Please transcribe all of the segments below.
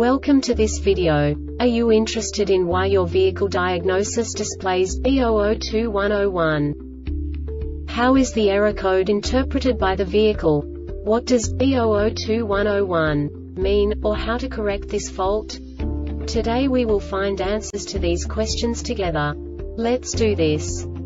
Welcome to this video. Are you interested in why your vehicle diagnosis displays B002101? How is the error code interpreted by the vehicle? What does B002101 mean, or how to correct this fault? Today we will find answers to these questions together. Let's do this.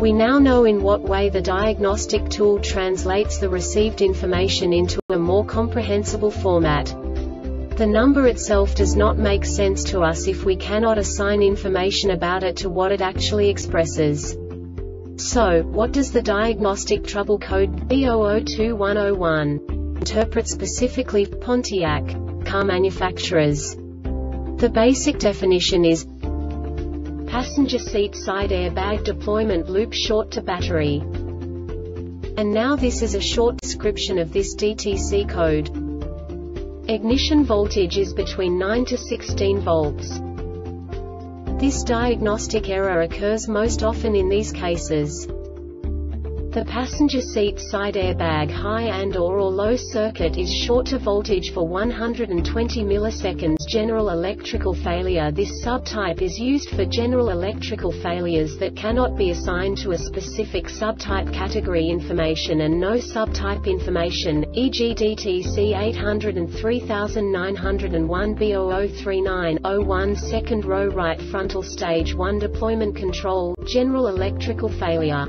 We now know in what way the diagnostic tool translates the received information into a more comprehensible format. The number itself does not make sense to us if we cannot assign information about it to what it actually expresses. So, what does the diagnostic trouble code B002101 interpret specifically Pontiac car manufacturers? The basic definition is passenger seat side airbag deployment loop short to battery. And now this is a short description of this DTC code. Ignition voltage is between 9 to 16 volts. This diagnostic error occurs most often in these cases. The passenger seat side airbag high and or, or low circuit is short to voltage for 120 milliseconds general electrical failure This subtype is used for general electrical failures that cannot be assigned to a specific subtype category information and no subtype information, e.g. DTC 803901 B0039 01 second row right frontal stage 1 deployment control, general electrical failure.